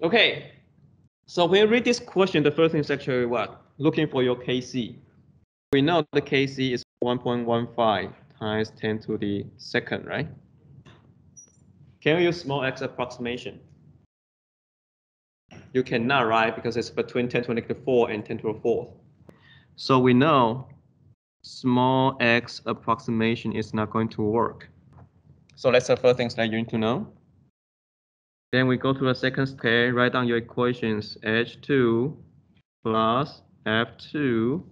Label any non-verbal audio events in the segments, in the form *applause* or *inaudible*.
Okay, so when you read this question, the first thing is actually what? Looking for your Kc. We know the Kc is 1.15 times 10 to the second, right? Can you use small x approximation? You cannot, right? Because it's between 10 to the negative 4 and 10 to the 4th. So we know small x approximation is not going to work. So that's the first thing that you need to know. Then we go to the second step, write down your equations, H2 plus F2.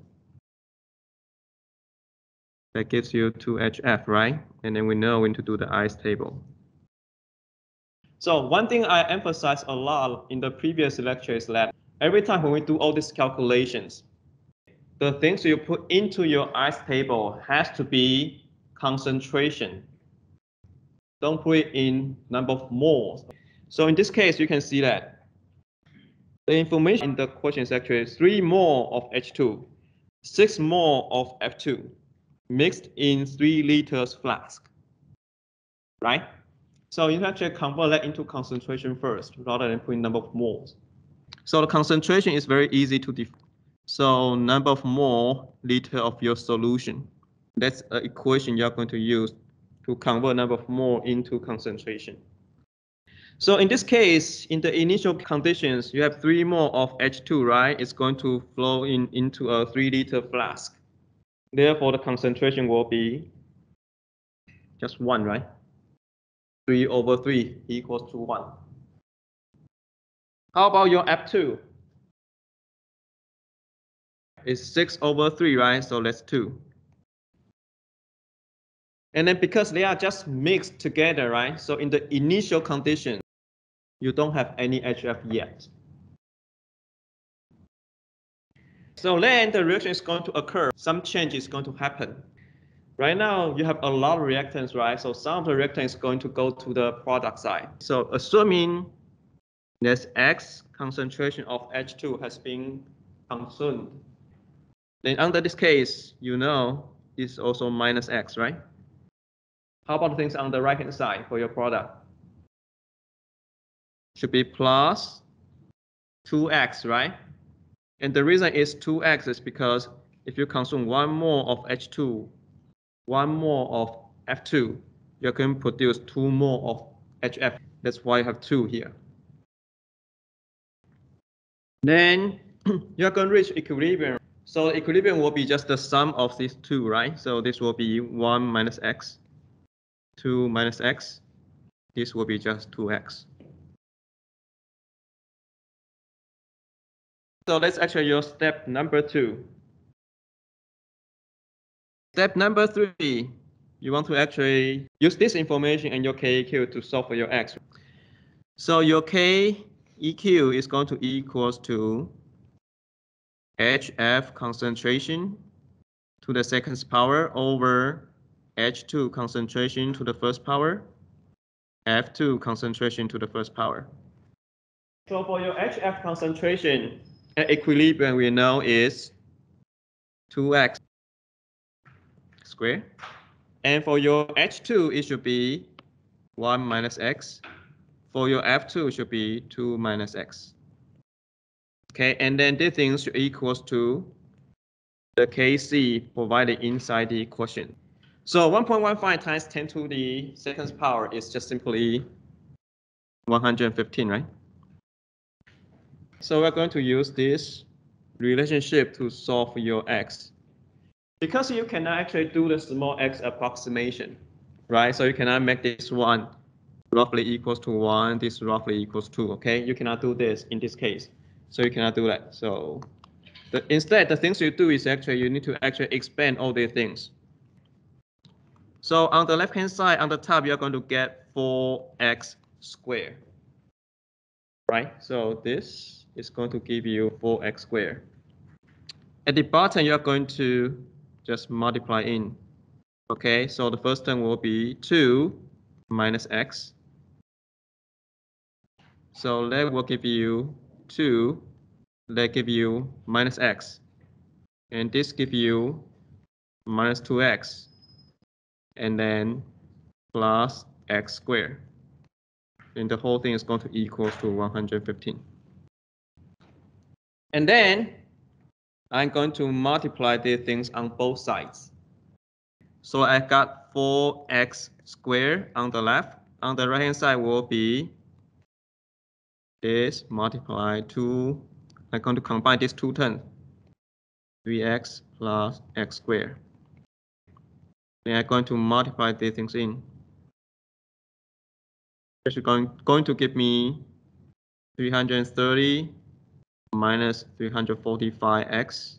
That gives you 2HF, right? And then we know when to do the ice table. So one thing I emphasized a lot in the previous lecture is that every time when we do all these calculations, the things you put into your ice table has to be concentration. Don't put it in number of moles. So in this case, you can see that the information in the question is actually 3 mole of H2, 6 mole of F2, mixed in 3 liters flask, right? So you can actually convert that into concentration first, rather than putting number of moles. So the concentration is very easy to define. So number of mole liter of your solution. That's an equation you're going to use to convert number of mole into concentration. So in this case, in the initial conditions, you have three mole of H2, right? It's going to flow in into a three liter flask. Therefore, the concentration will be just one, right? Three over three equals to one. How about your F2? It's six over three, right? So that's two. And then because they are just mixed together, right? So in the initial condition, you don't have any HF yet. So then the reaction is going to occur. Some change is going to happen. Right now, you have a lot of reactants, right? So some of the reactants is going to go to the product side. So assuming this X concentration of H2 has been consumed, then under this case, you know it's also minus X, right? How about things on the right-hand side for your product? Should be plus 2x, right? And the reason is 2x is because if you consume one mole of H2, one mole of F2, you're going to produce two mole of HF. That's why you have two here. Then *clears throat* you're going to reach equilibrium. So equilibrium will be just the sum of these two, right? So this will be 1 minus x, 2 minus x. This will be just 2x. So that's actually your step number two. Step number three, you want to actually use this information and your KEQ to solve for your X. So your KEQ is going to equals to HF concentration to the second power over H2 concentration to the first power, F2 concentration to the first power. So for your HF concentration, at equilibrium we know is 2x squared. And for your H2, it should be 1 minus x. For your F2, it should be 2 minus x. Okay, and then these things equals to the Kc provided inside the equation. So 1.15 times 10 to the second power is just simply 115, right? So we're going to use this relationship to solve your x. Because you cannot actually do the small x approximation, right? So you cannot make this one roughly equals to one, this roughly equals two, okay? You cannot do this in this case. So you cannot do that. So the, instead, the things you do is actually you need to actually expand all these things. So on the left-hand side, on the top, you're going to get 4x squared, right? So this is going to give you 4x squared. At the bottom, you're going to just multiply in. Okay, so the first term will be 2 minus x. So that will give you 2, that give you minus x. And this give you minus 2x. And then plus x squared. And the whole thing is going to equal to 115. And then I'm going to multiply these things on both sides. So I got 4x squared on the left. On the right hand side will be this multiplied to, I'm going to combine these two terms, 3x plus x squared. Then I'm going to multiply these things in. This is going, going to give me 330 minus 345x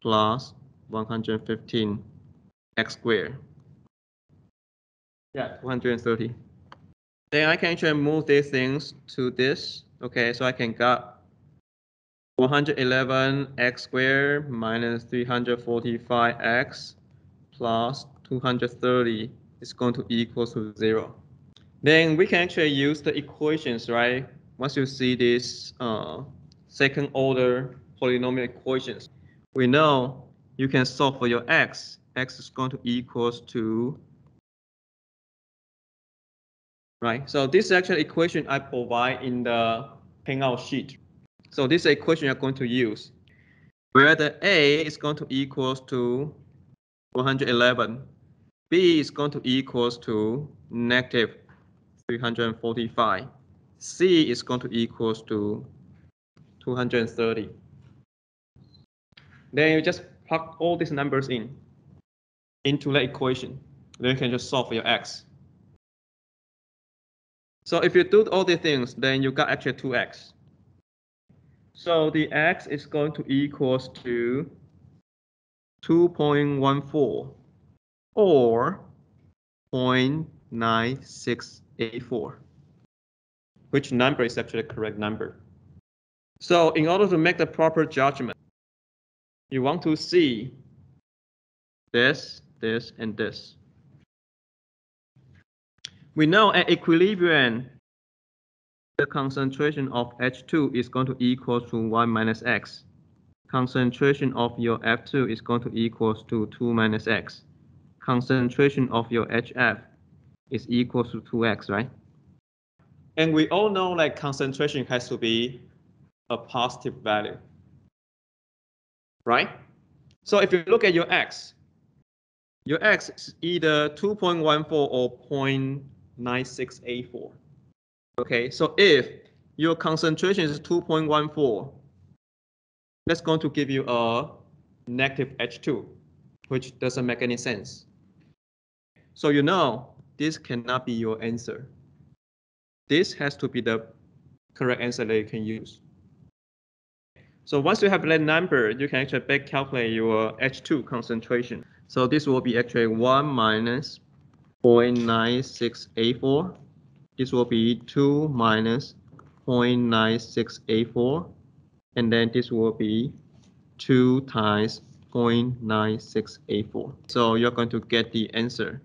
plus 115 x squared. Yeah, 230. Then I can actually move these things to this. Okay, so I can get 111 x squared minus 345x plus 230 is going to equal to zero. Then we can actually use the equations, right? Once you see this uh, second order polynomial equations, we know you can solve for your x. x is going to equals to right? So this is actually equation I provide in the handout sheet. So this equation you're going to use, where the A is going to equals to 111, B is going to equals to negative 345, C is going to equals to 230. Then you just plug all these numbers in into the equation. Then you can just solve for your x. So if you do all these things, then you got actually 2x. So the x is going to equals to 2.14 or 0.9684. Which number is actually the correct number? So in order to make the proper judgment, you want to see this, this, and this. We know at equilibrium, the concentration of H2 is going to equal to 1 minus x. Concentration of your F2 is going to equal to 2 minus x. Concentration of your HF is equal to 2x, right? And we all know like concentration has to be a positive value, right? So if you look at your x, your x is either 2.14 or 0.9684. Okay, so if your concentration is 2.14, that's going to give you a negative H2, which doesn't make any sense. So you know this cannot be your answer. This has to be the correct answer that you can use. So once you have that number, you can actually back calculate your H2 concentration. So this will be actually 1 minus 0.9684. This will be 2 minus 0.9684. And then this will be 2 times 0.9684. So you're going to get the answer.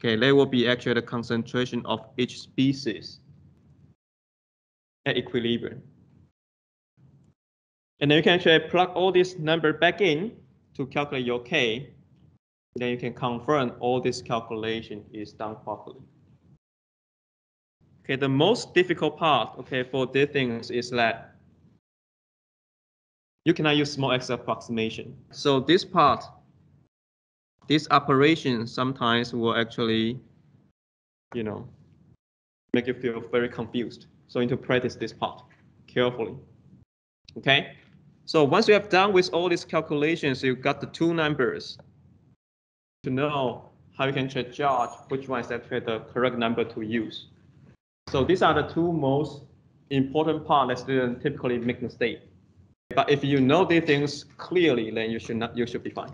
Okay, that will be actually the concentration of each species at equilibrium. And then you can actually plug all these number back in to calculate your K. Then you can confirm all this calculation is done properly. Okay, the most difficult part, okay, for these things is that you cannot use small x approximation. So this part, this operation sometimes will actually, you know, make you feel very confused. So you need to practice this part carefully. Okay. So once you have done with all these calculations, you got the two numbers to know how you can judge which one is actually the correct number to use. So these are the two most important part that students typically make mistake. But if you know these things clearly, then you should not you should be fine.